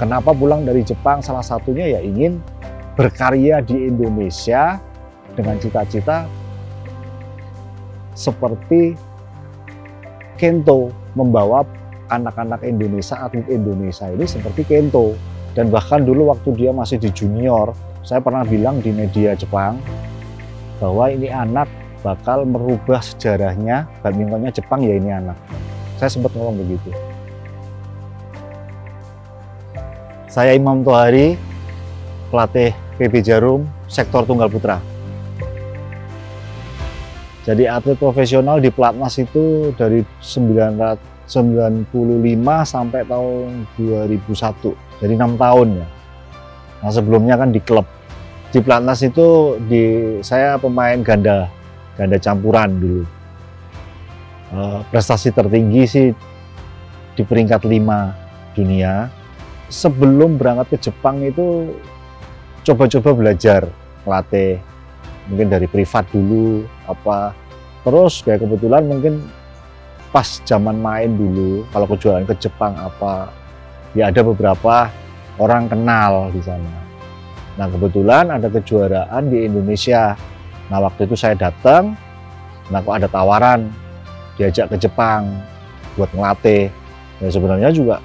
Kenapa pulang dari Jepang? Salah satunya ya ingin berkarya di Indonesia dengan cita-cita seperti Kento membawa anak-anak Indonesia, atlet Indonesia ini seperti Kento. Dan bahkan dulu waktu dia masih di junior, saya pernah bilang di media Jepang bahwa ini anak bakal merubah sejarahnya badmintonnya Jepang ya ini anak. Saya sempat ngomong begitu. Saya Imam Tohari, pelatih PB Jarum, sektor tunggal putra. Jadi atlet profesional di Platnas itu dari 1995 sampai tahun 2001, jadi enam tahun ya. Nah sebelumnya kan di klub. Di Platnas itu di saya pemain ganda, ganda campuran dulu. Uh, prestasi tertinggi sih di peringkat 5 dunia sebelum berangkat ke Jepang itu coba-coba belajar pelatih mungkin dari privat dulu apa. Terus kayak kebetulan mungkin pas zaman main dulu kalau kejuaraan ke Jepang apa ya ada beberapa orang kenal di sana. Nah kebetulan ada kejuaraan di Indonesia. Nah waktu itu saya datang nah kok ada tawaran diajak ke Jepang buat ngelatih. Ya sebenarnya juga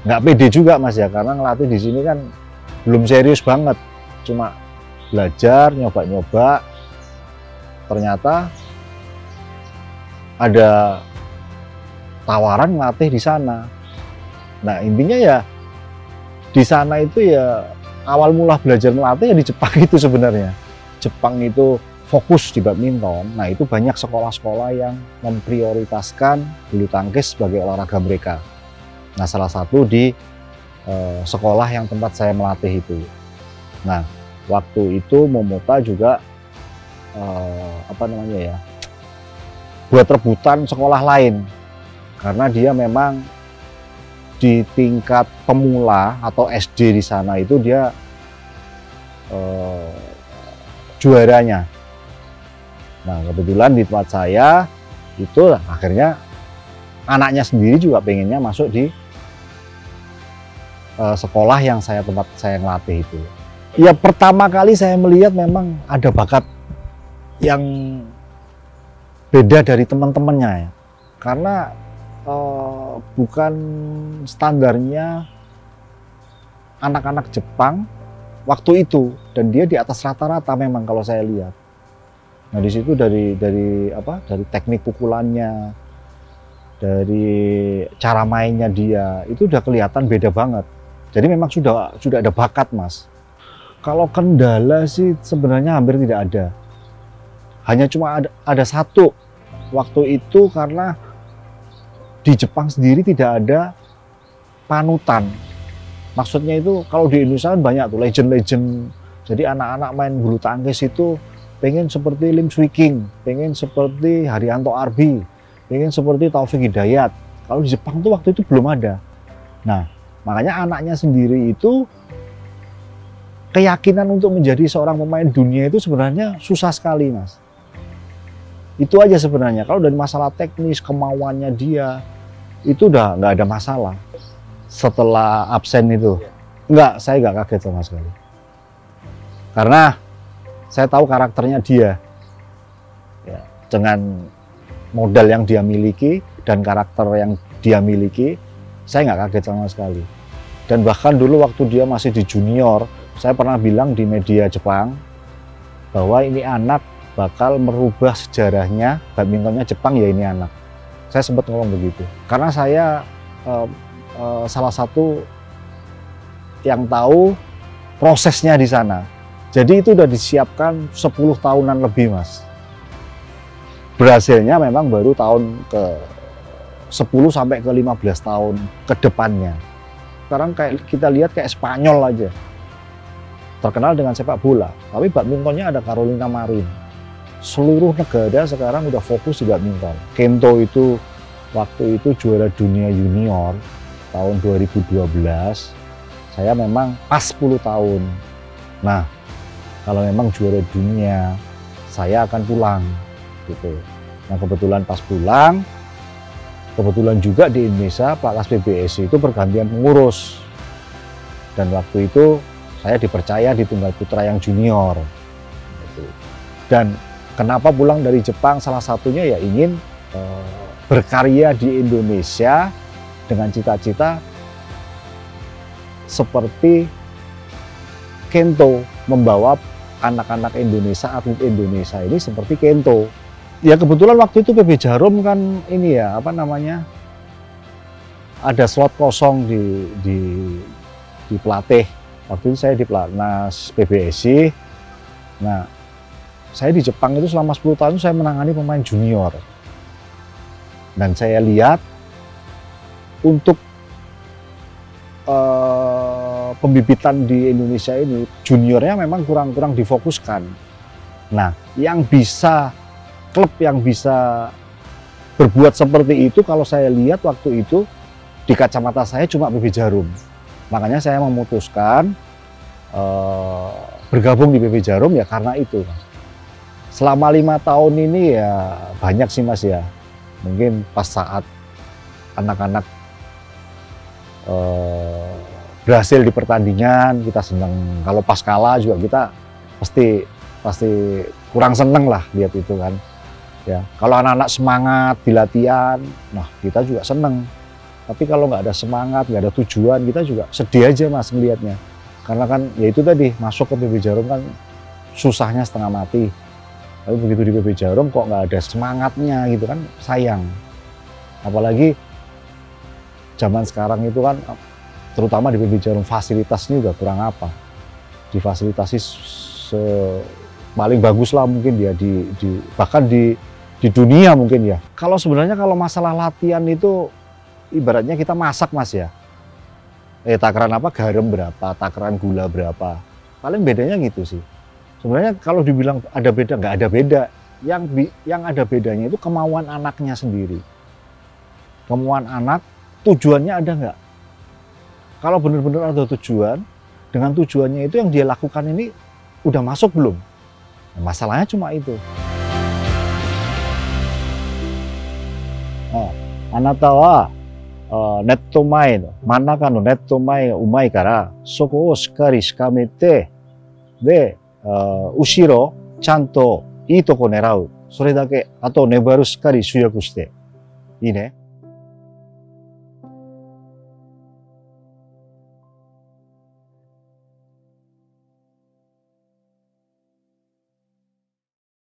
nggak pede juga mas ya karena ngelatih di sini kan belum serius banget. Cuma belajar nyoba-nyoba ternyata ada tawaran ngelatih di sana. Nah intinya ya di sana itu ya awal mula belajar melatih ya di Jepang itu sebenarnya. Jepang itu fokus di badminton. Nah itu banyak sekolah-sekolah yang memprioritaskan bulu tangkis sebagai olahraga mereka Nah, salah satu di eh, sekolah yang tempat saya melatih itu. Nah, waktu itu Momota juga eh, apa namanya ya, buat rebutan sekolah lain karena dia memang di tingkat pemula atau SD di sana itu dia eh, juaranya. Nah, kebetulan di tempat saya itu akhirnya anaknya sendiri juga pengennya masuk di uh, sekolah yang saya tempat saya ngelatih itu. Ya pertama kali saya melihat memang ada bakat yang beda dari teman-temannya ya. Karena uh, bukan standarnya anak-anak Jepang waktu itu dan dia di atas rata-rata memang kalau saya lihat. Nah di situ dari dari apa dari teknik pukulannya, dari cara mainnya dia itu udah kelihatan beda banget. Jadi memang sudah sudah ada bakat, Mas. Kalau kendala sih sebenarnya hampir tidak ada. Hanya cuma ada, ada satu waktu itu karena di Jepang sendiri tidak ada panutan. Maksudnya itu kalau di Indonesia kan banyak tuh legend-legend. Jadi anak-anak main bulu tangkis itu pengen seperti Lim Swee King, pengen seperti Haryanto Arbi, pengen seperti Taufik Hidayat. Kalau di Jepang tuh waktu itu belum ada. Nah, Makanya anaknya sendiri itu keyakinan untuk menjadi seorang pemain dunia itu sebenarnya susah sekali, Mas. Itu aja sebenarnya. Kalau dari masalah teknis, kemauannya dia, itu udah nggak ada masalah. Setelah absen itu, nggak, saya nggak kaget sama sekali. Karena saya tahu karakternya dia. Ya, dengan modal yang dia miliki dan karakter yang dia miliki, saya nggak kaget sama sekali. Dan bahkan dulu waktu dia masih di junior, saya pernah bilang di media Jepang bahwa ini anak bakal merubah sejarahnya badmintonnya Jepang ya ini anak. Saya sempat ngomong begitu. Karena saya uh, uh, salah satu yang tahu prosesnya di sana. Jadi itu sudah disiapkan 10 tahunan lebih, Mas. Berhasilnya memang baru tahun ke 10 sampai ke 15 tahun ke depannya. Sekarang kayak kita lihat kayak Spanyol aja. Terkenal dengan sepak bola, tapi badmintonnya ada Carolina Marin. Seluruh negara sekarang udah fokus di badminton. Kento itu waktu itu juara dunia junior tahun 2012. Saya memang pas 10 tahun. Nah, kalau memang juara dunia, saya akan pulang gitu. Nah, kebetulan pas pulang, Kebetulan juga di Indonesia Pak Kas PBSI itu pergantian pengurus. dan waktu itu saya dipercaya di tunggal putra yang junior dan kenapa pulang dari Jepang salah satunya ya ingin uh, berkarya di Indonesia dengan cita-cita seperti Kento membawa anak-anak Indonesia, atlet Indonesia ini seperti Kento. Ya kebetulan waktu itu PB Jarum kan ini ya apa namanya ada slot kosong di di di pelatih. Waktu itu saya di pelatnas PBSI. Nah, saya di Jepang itu selama 10 tahun saya menangani pemain junior. Dan saya lihat untuk uh, pembibitan di Indonesia ini juniornya memang kurang-kurang difokuskan. Nah, yang bisa klub yang bisa berbuat seperti itu kalau saya lihat waktu itu di kacamata saya cuma PB Jarum. Makanya saya memutuskan uh, bergabung di PB Jarum ya karena itu. Selama lima tahun ini ya banyak sih mas ya. Mungkin pas saat anak-anak uh, berhasil di pertandingan kita senang. Kalau pas kalah juga kita pasti pasti kurang seneng lah lihat itu kan. Ya kalau anak-anak semangat di latihan, nah kita juga seneng tapi kalau nggak ada semangat, nggak ada tujuan, kita juga sedih aja mas ngelihatnya. Karena kan ya itu tadi masuk ke PB Jarum kan susahnya setengah mati. Tapi begitu di PB Jarum kok nggak ada semangatnya gitu kan sayang. Apalagi zaman sekarang itu kan terutama di PB Jarum fasilitasnya juga kurang apa. Difasilitasi se paling bagus lah mungkin ya di, di bahkan di di dunia mungkin ya. Kalau sebenarnya kalau masalah latihan itu ibaratnya kita masak mas ya. Eh takaran apa? Garam berapa? Takaran gula berapa? Paling bedanya gitu sih. Sebenarnya kalau dibilang ada beda nggak ada beda. Yang yang ada bedanya itu kemauan anaknya sendiri. Kemauan anak tujuannya ada nggak? Kalau benar-benar ada tujuan dengan tujuannya itu yang dia lakukan ini udah masuk belum? Masalahnya cuma itu あなたはネット前の、真ん中のネット前がうまいから、そこをしっかりしかめて、で、後ろ、ちゃんといいとこ狙う。それだけ。あと、粘るしっかり集約して。いいね？